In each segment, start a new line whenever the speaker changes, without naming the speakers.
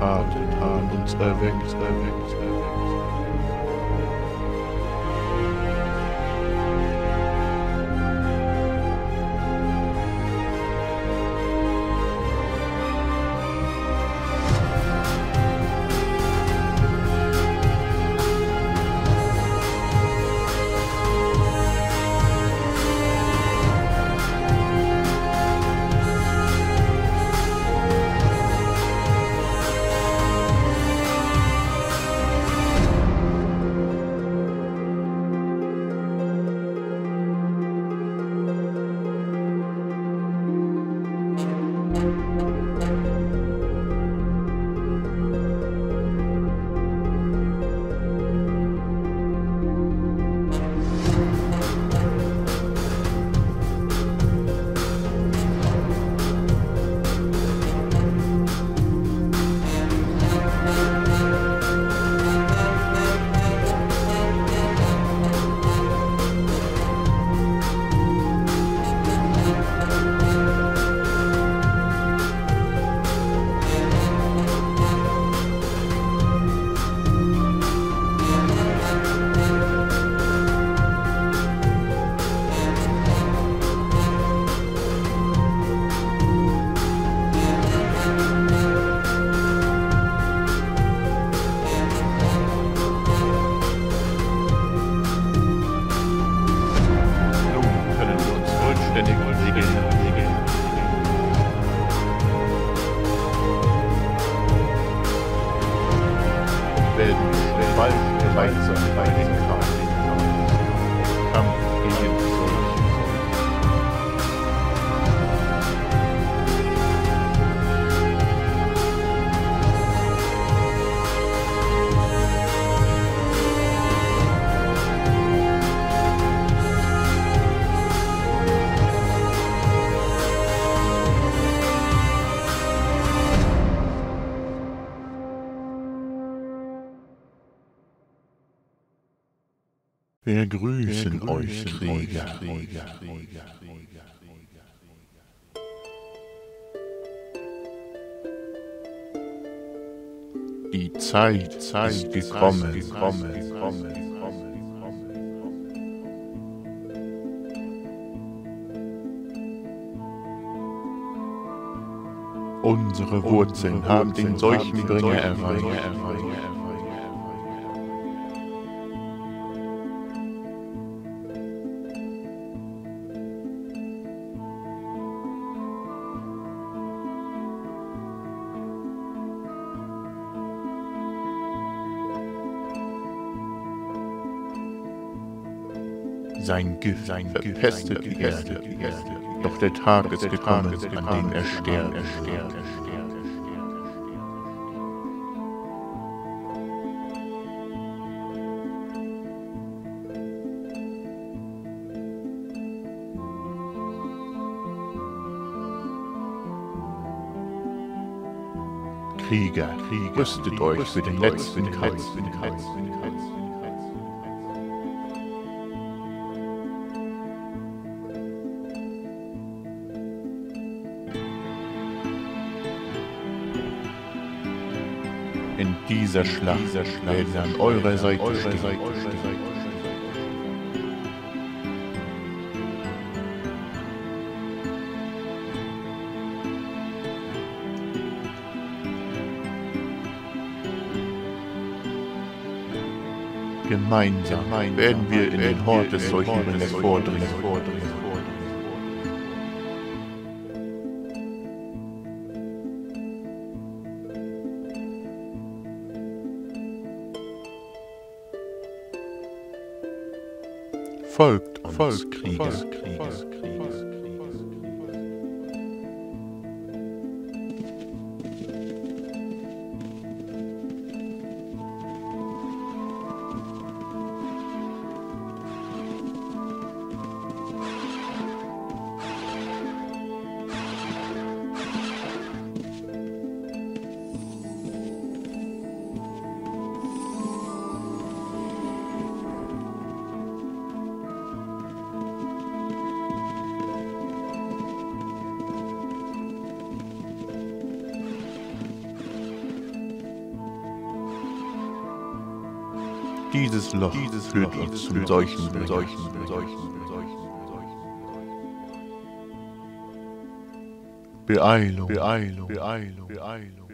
Abend, Abend, and serving, serving, serving. Wir grüßen euch, Krieger. Die Zeit, Zeit ist gekommen, gekommen, gekommen. Unsere Wurzeln haben den Seuchenbringer erreicht. Sein Gift, sein verpestet die Erde. Doch der Tag ist gekommen, an dem er sterben. Krieger, rüstet euch für den letzten Kampf. In dieser Schlacht werden an eurer Seite stehen. Gemeinsam werden wir in den Hort des Seuchenbringers vordringen. Folgt uns, Folgt, Krieger. Krieger. Dieses Loch
Dieses
führt
Loch
uns zum Seuchen,
zum
Seuchen,
Seuchen,
Seuchen, Beeilung, Beeilung, Beeilung, Beeilung,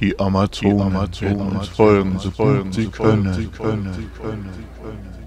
Die Amazonen, Amazonen werden uns folgen, so folgen, sie können, sie können, sie können, sie können.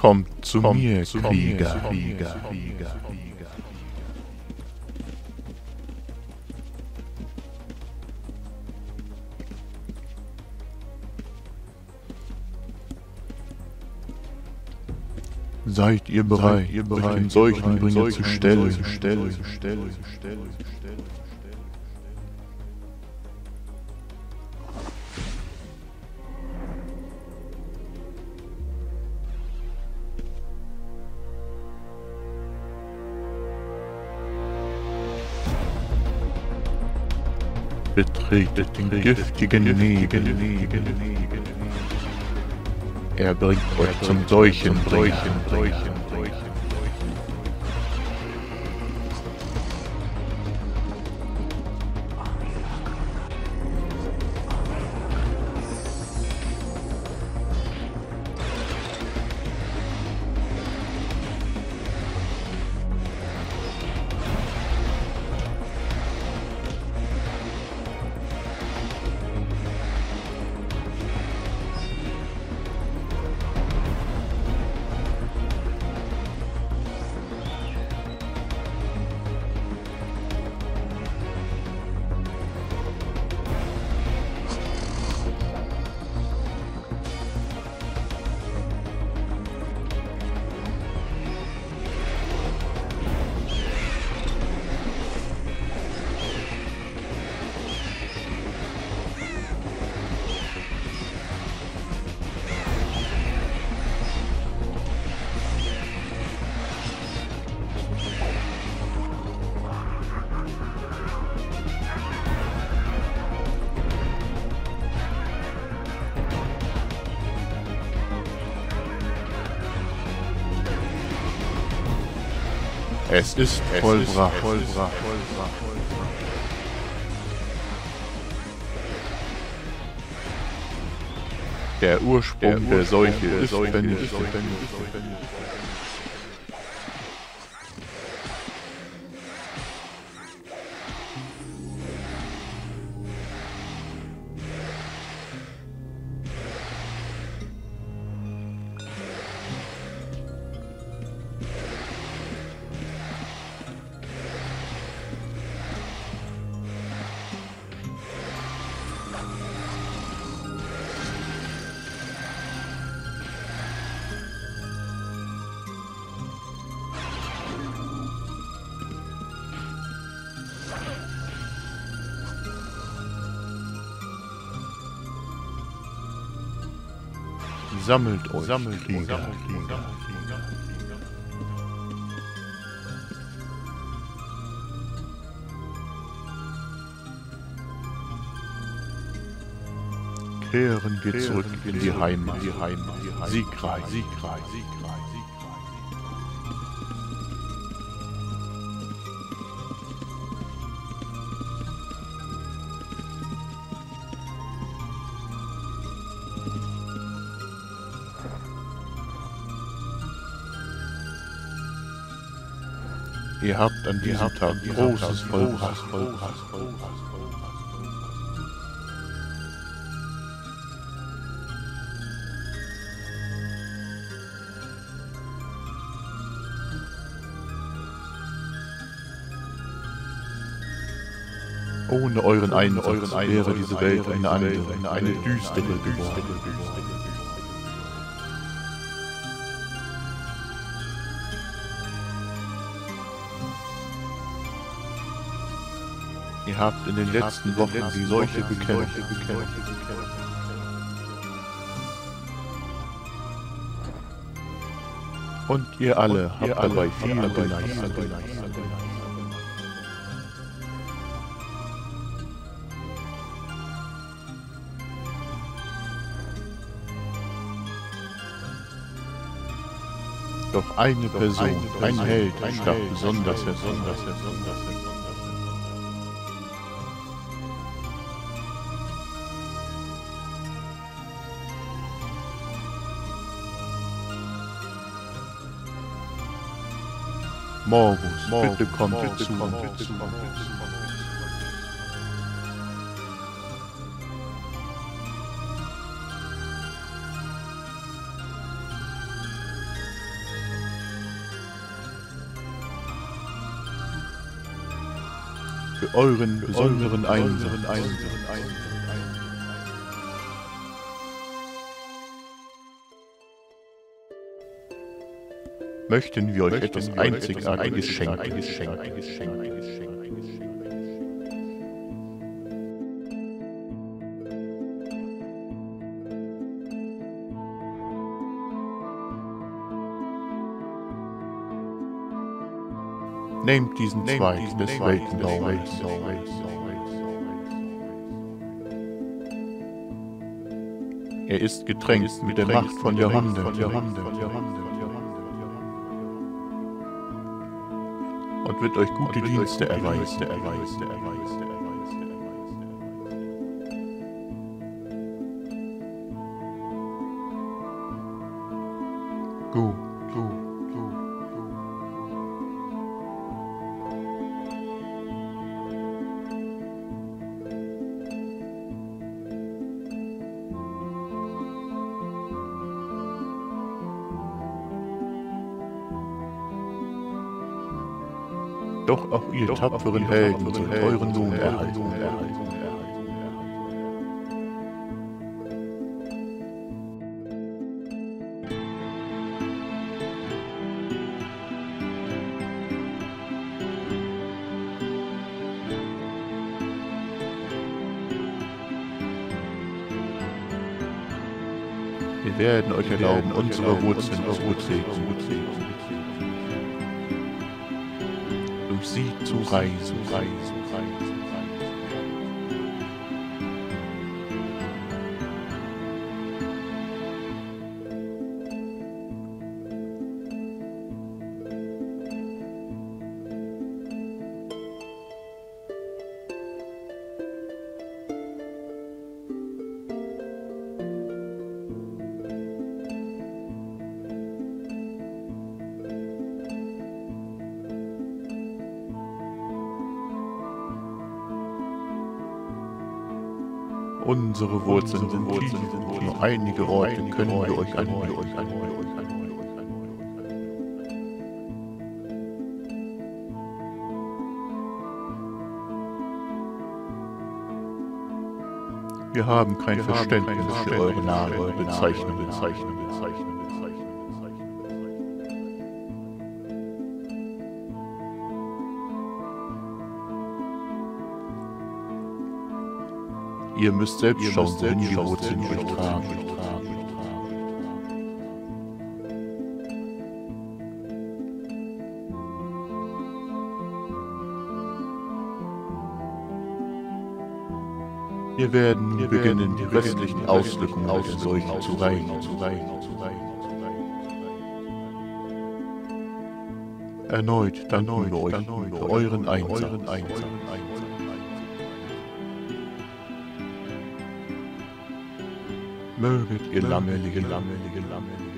Kommt zu
Kommt
mir,
zu mir,
Krieger,
Krieger,
Krieger,
Krieger.
Seid ihr bereit,
ihr
euch
bereit,
den Seuchenbringer
bereit,
zu stellen,
Seuchen-
stellen,
Seuchen-
stellen, stellen, stellen, Betretet den giftigen Nebel. Er bringt euch zum Seuchen, Seuchen, Seuchen, Seuchen. Es ist vollbracht. vollbracht. Der Ursprung der Seuche ist vernichtet. Sammelt euch,
sammelt
Krieger.
Sammelt,
Krieger.
Sammelt, Krieger.
Kehren wir zurück in die Heimat, die Heimat, die Heimat. Siegreich, Siegreich, Siegreich, Siegreich. Ihr habt an diesem Tag Großes vollbracht. Ohne euren Einsatz wäre diese Welt eine andere, eine düstere geworden. Ihr habt in den letzten Wochen die Seuche bekämpft. Und ihr alle habt dabei viel geleistet. Doch eine Person, ein Held, starb besonders hervor. Morbus, bitte kommt zu uns. Für euren besonderen Einsatz. Möchten wir euch etwas Einzigartiges schenken. Nehmt diesen Zweig des Weltenbaumes. Er ist getränkt mit der Macht von Jahrhunderten und wird euch gute Dienste erweisen. Doch auch ihr tapferen Helden sollt euren Lohn erhalten. Wir werden euch erlauben, unsere Wurzeln zu pflegen. sou raiz, sou raiz. Raiz. Unsere Wurzeln sind tief, nur einige Orte können wir euch anbieten. Wir haben kein Verständnis für eure Namen, eure Bezeichnungen, Bezeichnungen, Ihr müsst selbst Ihr schauen, wohin die Wurzeln euch tragen. Wir werden Wir beginnen, die restlichen Auswirkungen der Seuche zu weichen, zu weichen, zu weichen. Erneut danken wir euch erneut für euren Einsatz. Euren Einsatz. Möget ihr Lamme, Lamme, Lamme,